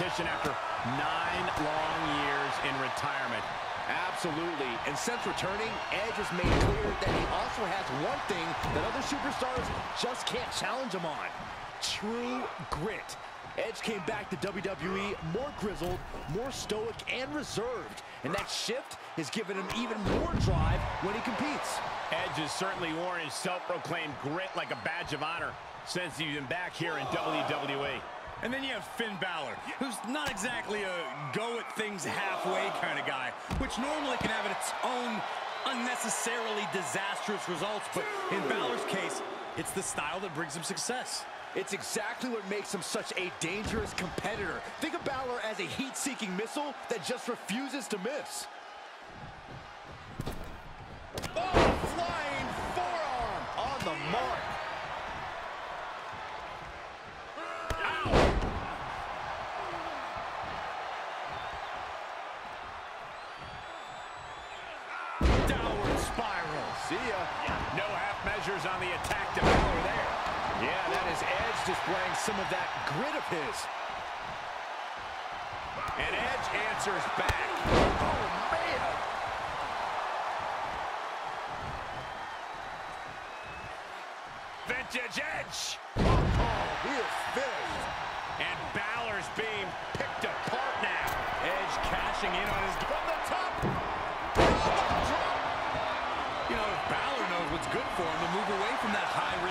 competition after nine long years in retirement. Absolutely. And since returning, Edge has made clear that he also has one thing that other superstars just can't challenge him on. True grit. Edge came back to WWE more grizzled, more stoic, and reserved. And that shift has given him even more drive when he competes. Edge has certainly worn his self-proclaimed grit like a badge of honor since he's been back here in WWE. And then you have Finn Balor, who's not exactly a go at things halfway kind of guy, which normally can have its own unnecessarily disastrous results, but in Balor's case, it's the style that brings him success. It's exactly what makes him such a dangerous competitor. Think of Balor as a heat-seeking missile that just refuses to miss. Oh, the attack to Balor there. Yeah, that is Edge displaying some of that grit of his. And Edge answers back. Oh, man. Vintage Edge. Oh, he is finished. And Balor's being picked apart now. Edge cashing in on his... From the top. Oh, you know, if Balor knows what's good for him to move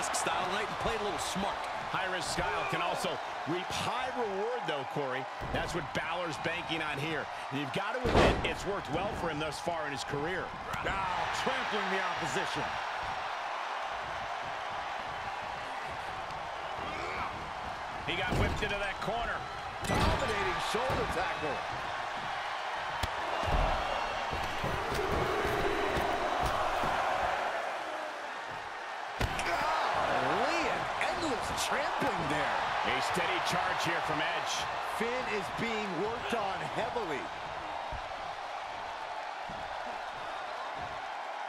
high-risk style tonight and play it a little smart. High-risk style can also reap high reward, though, Corey. That's what Balor's banking on here. And you've got to admit, it's worked well for him thus far in his career. Now trampling the opposition. He got whipped into that corner. Dominating shoulder tackle. Trampling there. A steady charge here from Edge. Finn is being worked on heavily.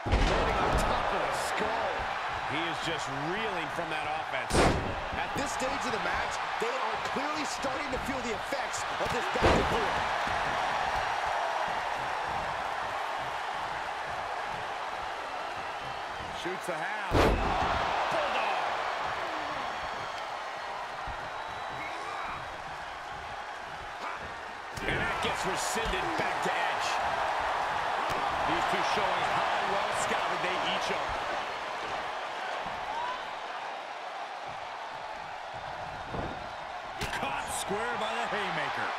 Landing on top of the skull. He is just reeling from that offense. At this stage of the match, they are clearly starting to feel the effects of this back and forth. Shoots the half. Bulldog. And that gets rescinded back to Edge. These two showing how well scouted they each are. Caught square by the haymaker.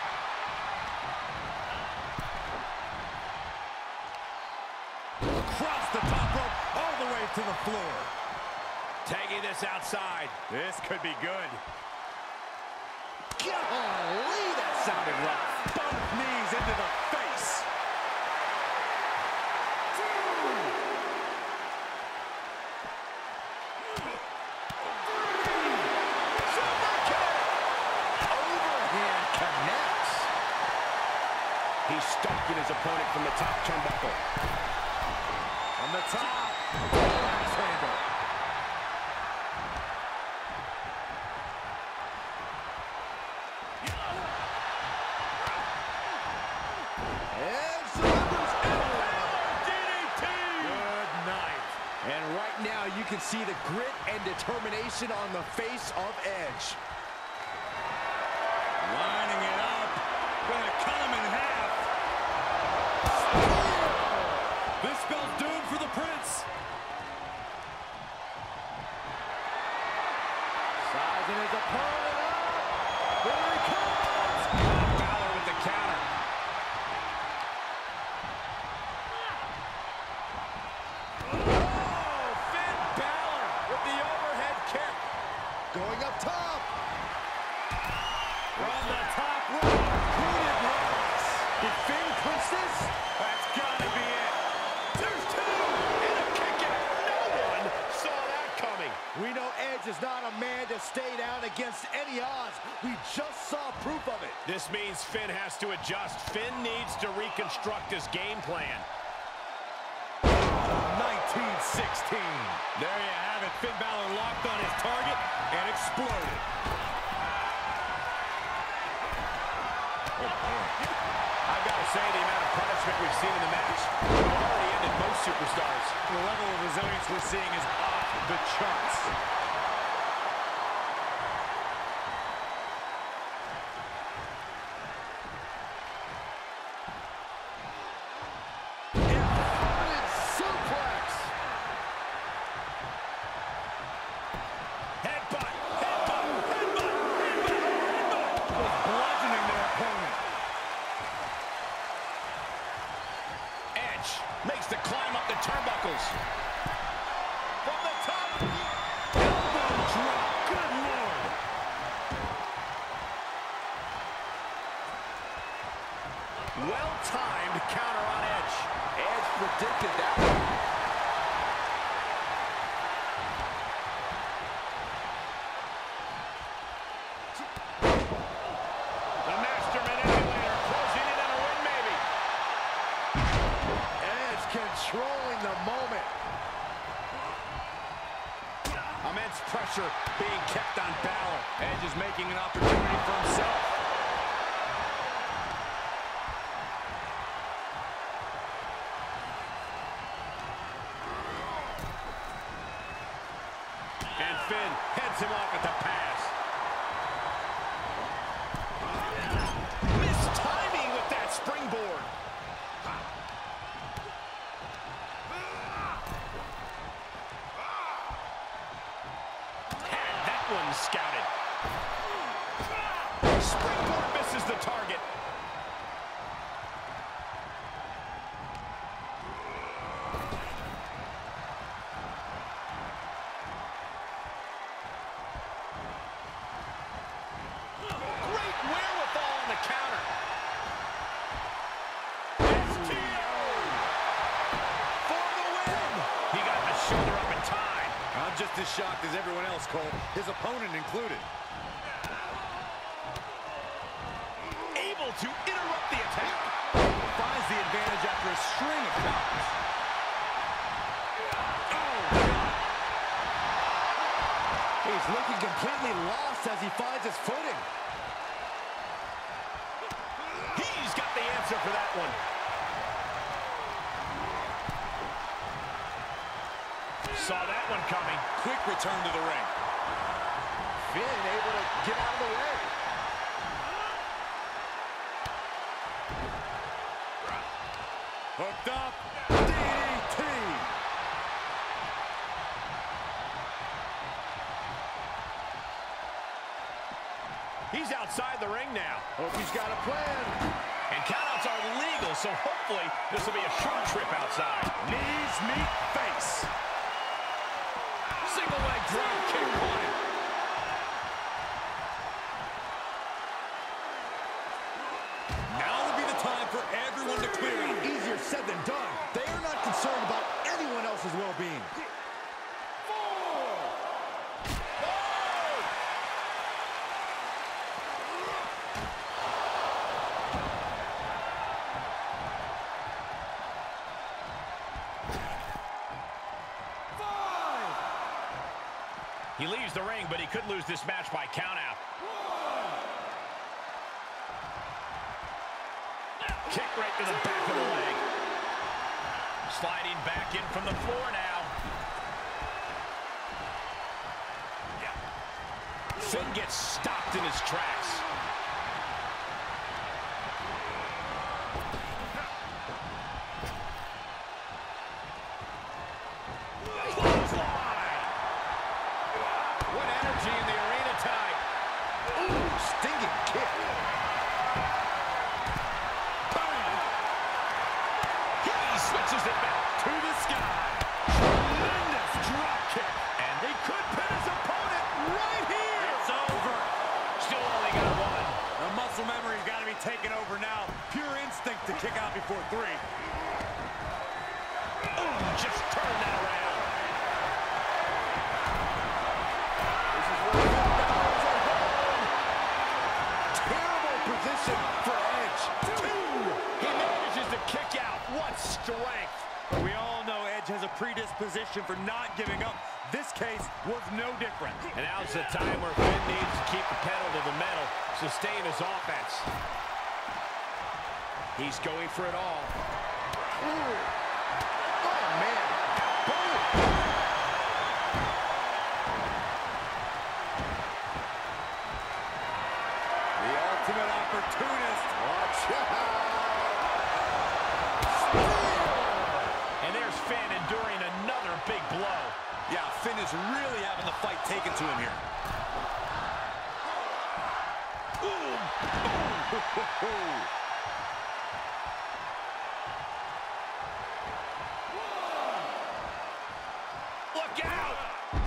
Across the top rope, all the way to the floor. Tagging this outside. This could be good. Golly, that sounded rough. Into the face. Overhand connects. He's stalking his opponent from the top turnbuckle. On the top. Axe handle. And delivers DDT! Good night. And right now you can see the grit and determination on the face of Edge. Top. From the top rope. Did Finn clinch this? That's gotta be it. There's two! And a kick out. No one saw that coming. We know Edge is not a man to stay down against any odds. We just saw proof of it. This means Finn has to adjust. Finn needs to reconstruct his game plan. 1916. There you. Finn Balor locked on his target and exploded. Oh, I've got to say, the amount of punishment we've seen in the match already ended most superstars. The level of resilience we're seeing is off the charts. Inverted suplex. Headbutt, headbutt, headbutt, headbutt, headbutt. Bludgeoning their opponent. Edge makes the climb up the turnbuckles. From the top. Elbow drop. Good lord. Well-timed counter on Edge. Edge predicted that one. The Master Manipulator closing in on a win, maybe. Edge controlling the moment. Immense pressure being kept on Balor. Edge is making an opportunity for himself. And Finn heads him off at the pass. Missed timing with that springboard. Had that one scouted. Springboard misses the target. Shoulder up in time. I'm just as shocked as everyone else, Cole, his opponent included. Able to interrupt the attack. Finds the advantage after a string of counters. Oh, He's looking completely lost as he finds his footing. He's got the answer for that one. Saw that one coming. Quick return to the ring. Finn able to get out of the way. Hooked up. DDT. He's outside the ring now. Hope he's got a plan. And countouts are legal, so hopefully this will be a short trip outside. Knees meet face. Single leg drop kick him. Now would be the time for everyone to clear. Easier said than done. They are not concerned about anyone else's well-being. He leaves the ring, but he could lose this match by countout. Kick right to the back of the leg. Sliding back in from the floor now. Finn gets stopped in his tracks. Manages to kick out. What strength. But we all know Edge has a predisposition for not giving up. This case was no different. And now's the time where Finn needs to keep the pedal to the metal, sustain his offense. He's going for it all. Ooh. Oh, man. Boom. The ultimate opportunist. Watch out. And there's Finn enduring another big blow. Yeah, Finn is really having the fight taken to him here. Look out!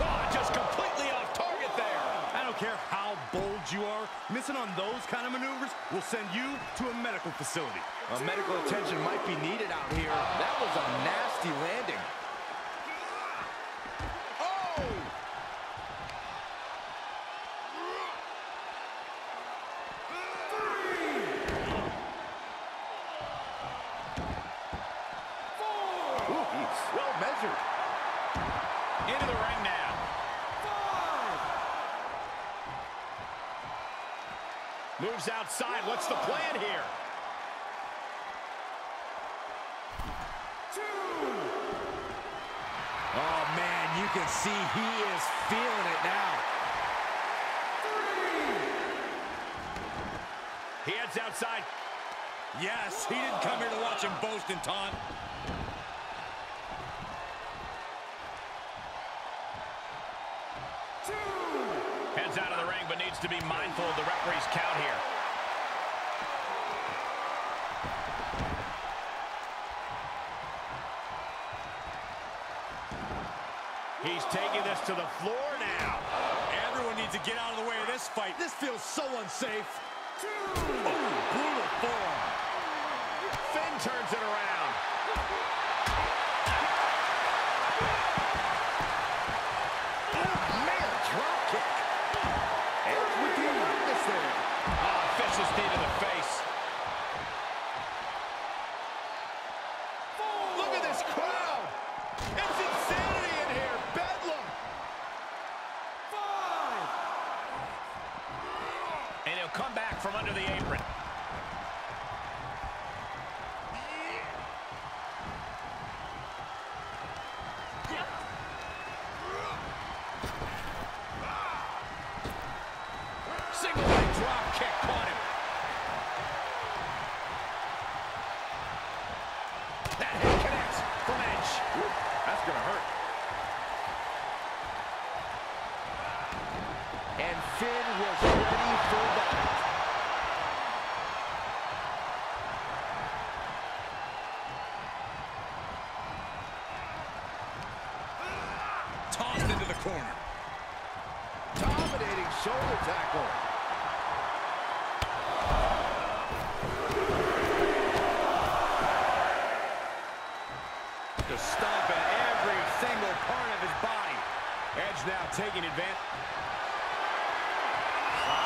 Oh, just completely off target there. I don't care how bold you are, missing on those kind of maneuvers will send you to a medical facility. Uh, medical attention might be needed out here. That was a nasty landing. Oh! Ooh, he's well measured. Into the ring now. Moves outside. What's the plan here? Oh, man, you can see he is feeling it now. He heads outside. Yes, he didn't come here to watch him boast and taunt. But needs to be mindful of the referee's count here. He's taking this to the floor now. Everyone needs to get out of the way of this fight. This feels so unsafe. Ooh, brutal. Finn turns it around. Come back from under the apron. Single leg drop kick caught him. That hit connects from Edge. That's gonna hurt. And Finn was ready for that. Tossed into the corner. Dominating shoulder tackle. To stomp at every single part of his body. Edge now taking advantage.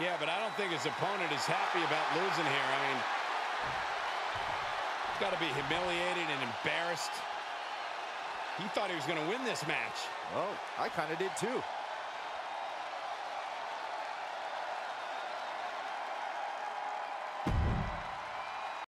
Yeah, but I don't think his opponent is happy about losing here. I mean, he's got to be humiliated and embarrassed. He thought he was going to win this match. Well, I kind of did too.